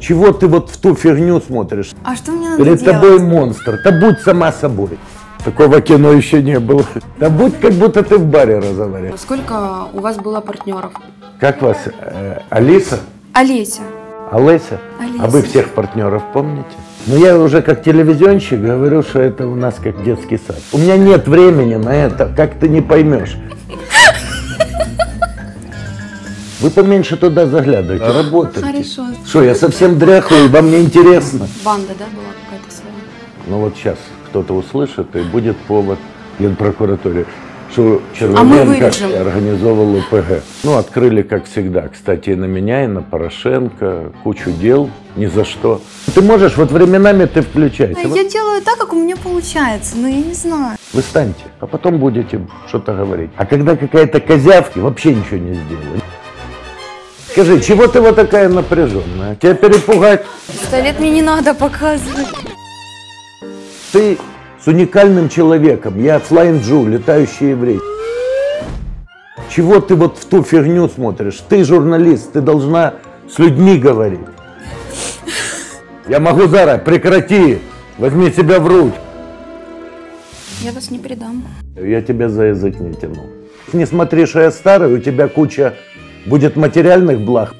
Чего ты вот в ту фигню смотришь? А что мне надо Перед делать? тобой монстр. Да будь сама собой. Такого кино еще не было. Да будь как будто ты в баре разговариваешь. Сколько у вас было партнеров? Как вас? э, Алиса? Олеся. Олеся? Олеся. А вы всех партнеров помните? Ну я уже как телевизионщик говорю, что это у нас как детский сад. У меня нет времени на это, как ты не поймешь. Вы поменьше туда заглядывайте, работайте. Хорошо. Что, я совсем дряхлый, вам не интересно? Банда, да, была какая-то своя? Ну вот сейчас кто-то услышит, и будет повод Генпрокуратуре, что А Чернобенко вырежем. организовал ОПГ. Ну, открыли, как всегда, кстати, и на меня, и на Порошенко, кучу дел, ни за что. Ты можешь, вот временами ты включайся. Вот Я делаю так, как у меня получается, но я не знаю. Вы станьте, а потом будете что-то говорить. А когда какая-то козявки, вообще ничего не сделают. Скажи, чего ты вот такая напряженная? Тебя перепугать? Пистолет мне не надо показывать. Ты с уникальным человеком. Я Flying Джу, летающий еврей. Чего ты вот в ту фигню смотришь? Ты журналист, ты должна с людьми говорить. Я могу зараз, прекрати, возьми себя в руки. Я вас не предам. Я тебя за язык не тяну. Не смотри, что я старый, у тебя куча будет материальных благ.